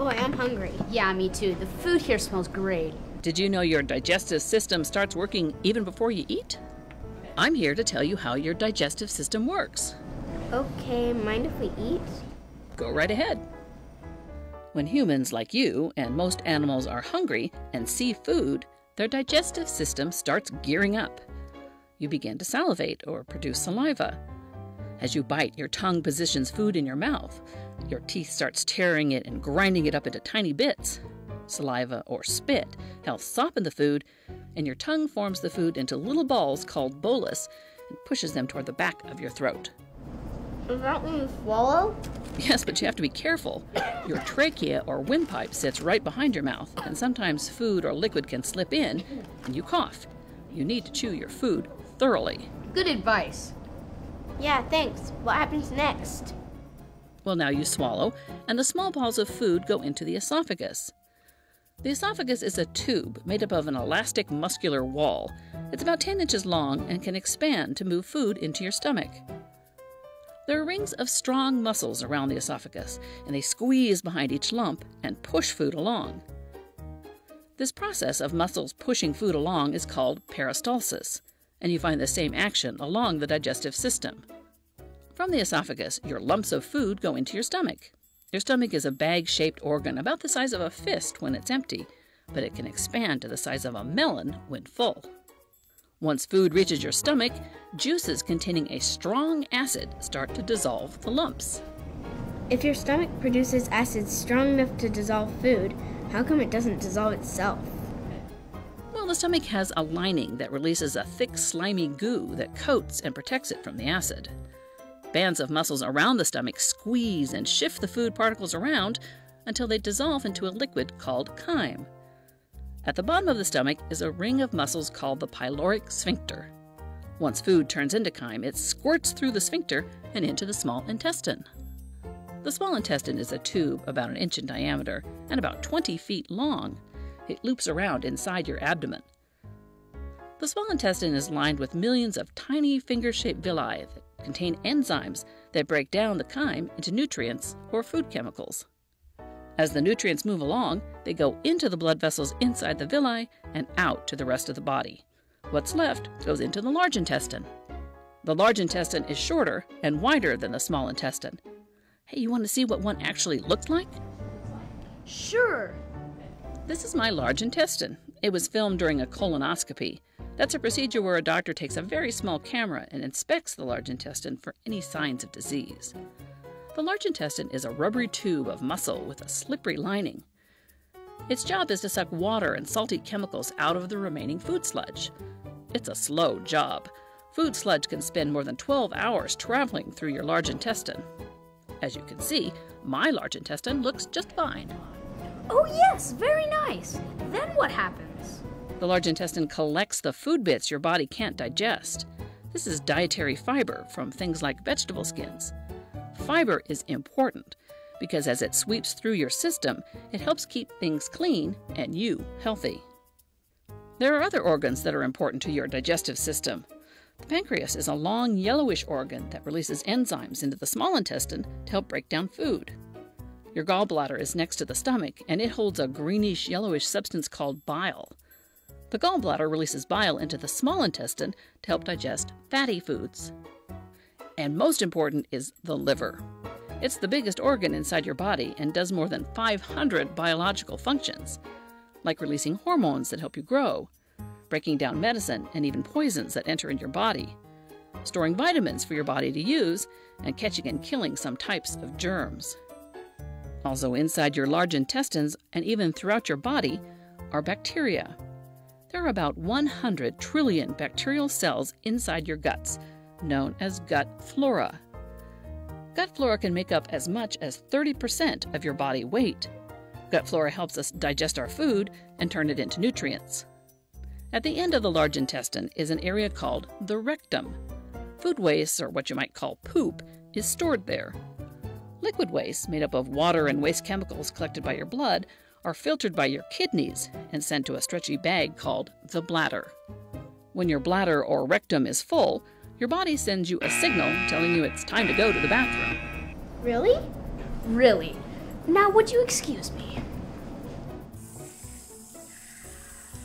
Boy, I'm hungry. Yeah, me too. The food here smells great. Did you know your digestive system starts working even before you eat? I'm here to tell you how your digestive system works. Okay, mind if we eat? Go right ahead. When humans like you and most animals are hungry and see food, their digestive system starts gearing up. You begin to salivate or produce saliva. As you bite, your tongue positions food in your mouth. Your teeth starts tearing it and grinding it up into tiny bits. Saliva or spit helps soften the food, and your tongue forms the food into little balls called bolus and pushes them toward the back of your throat. Is that when you swallow? Yes, but you have to be careful. Your trachea or windpipe sits right behind your mouth, and sometimes food or liquid can slip in and you cough. You need to chew your food thoroughly. Good advice. Yeah, thanks. What happens next? Well, now you swallow, and the small balls of food go into the esophagus. The esophagus is a tube made up of an elastic muscular wall. It's about 10 inches long and can expand to move food into your stomach. There are rings of strong muscles around the esophagus, and they squeeze behind each lump and push food along. This process of muscles pushing food along is called peristalsis, and you find the same action along the digestive system. From the esophagus, your lumps of food go into your stomach. Your stomach is a bag shaped organ about the size of a fist when it's empty, but it can expand to the size of a melon when full. Once food reaches your stomach, juices containing a strong acid start to dissolve the lumps. If your stomach produces acid strong enough to dissolve food, how come it doesn't dissolve itself? Well, the stomach has a lining that releases a thick, slimy goo that coats and protects it from the acid. Bands of muscles around the stomach squeeze and shift the food particles around until they dissolve into a liquid called chyme. At the bottom of the stomach is a ring of muscles called the pyloric sphincter. Once food turns into chyme, it squirts through the sphincter and into the small intestine. The small intestine is a tube about an inch in diameter and about 20 feet long. It loops around inside your abdomen. The small intestine is lined with millions of tiny finger shaped villi that contain enzymes that break down the chyme into nutrients or food chemicals. As the nutrients move along, they go into the blood vessels inside the villi and out to the rest of the body. What's left goes into the large intestine. The large intestine is shorter and wider than the small intestine. Hey, you want to see what one actually looks like? Sure. This is my large intestine. It was filmed during a colonoscopy. That's a procedure where a doctor takes a very small camera and inspects the large intestine for any signs of disease. The large intestine is a rubbery tube of muscle with a slippery lining. Its job is to suck water and salty chemicals out of the remaining food sludge. It's a slow job. Food sludge can spend more than 12 hours traveling through your large intestine. As you can see, my large intestine looks just fine. Oh, yes, very nice. Then what happens? The large intestine collects the food bits your body can't digest. This is dietary fiber from things like vegetable skins. Fiber is important because as it sweeps through your system, it helps keep things clean and you healthy. There are other organs that are important to your digestive system. The pancreas is a long yellowish organ that releases enzymes into the small intestine to help break down food. Your gallbladder is next to the stomach and it holds a greenish yellowish substance called bile. The gallbladder releases bile into the small intestine to help digest fatty foods. And most important is the liver. It's the biggest organ inside your body and does more than 500 biological functions, like releasing hormones that help you grow, breaking down medicine and even poisons that enter in your body, storing vitamins for your body to use, and catching and killing some types of germs. Also, inside your large intestines and even throughout your body are bacteria. There are about 100 trillion bacterial cells inside your guts, known as gut flora. Gut flora can make up as much as 30% of your body weight. Gut flora helps us digest our food and turn it into nutrients. At the end of the large intestine is an area called the rectum. Food waste, or what you might call poop, is stored there. Liquid waste, made up of water and waste chemicals collected by your blood, are filtered by your kidneys and sent to a stretchy bag called the bladder. When your bladder or rectum is full, your body sends you a signal telling you it's time to go to the bathroom. Really? Really? Now, would you excuse me?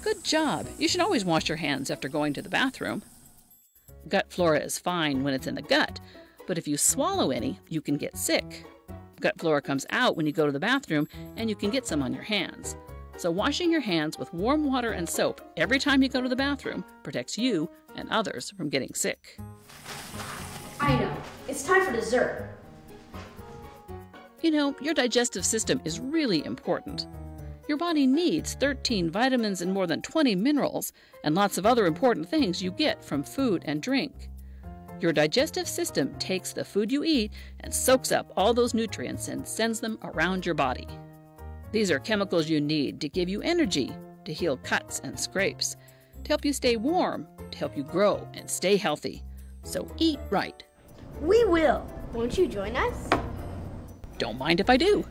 Good job. You should always wash your hands after going to the bathroom. Gut flora is fine when it's in the gut, but if you swallow any, you can get sick. Gut flora comes out when you go to the bathroom, and you can get some on your hands. So, washing your hands with warm water and soap every time you go to the bathroom protects you and others from getting sick. I know. It's time for dessert. You know, your digestive system is really important. Your body needs 13 vitamins and more than 20 minerals, and lots of other important things you get from food and drink. Your digestive system takes the food you eat and soaks up all those nutrients and sends them around your body. These are chemicals you need to give you energy, to heal cuts and scrapes, to help you stay warm, to help you grow and stay healthy. So eat right. We will. Won't you join us? Don't mind if I do.